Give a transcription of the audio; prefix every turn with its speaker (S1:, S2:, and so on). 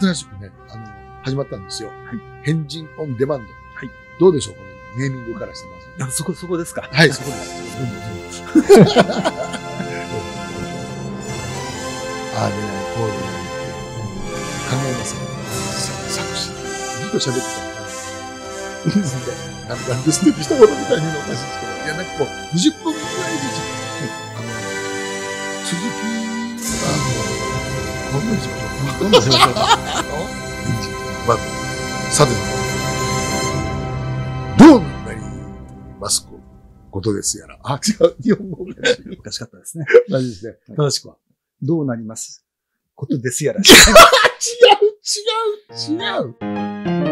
S1: 新しくね、あの、始まったんですよ。
S2: い。
S1: 変人オンデマンド。
S2: はい。
S1: どうでしょうこのネーミングからしてます。
S2: あそこ、そこですか？
S1: はい、そこです。ああでない、こうでないって、考えますね。さ作詞。ずっと喋ってたら、なん。か、なん。ですね、一言みたいに言うのおかしいですけど、いや、なん。かこう、20分ぐらいで、あの、続きは、もう、どんどんしましょう。どんどんしましょう。まあ、さて、どうなりますことですやら。あ、違う、日本語が違う。
S2: 難しかったですね。
S1: 同じですね。正しくは。
S2: どうなりますことですやら。
S1: 違う、違う、違う。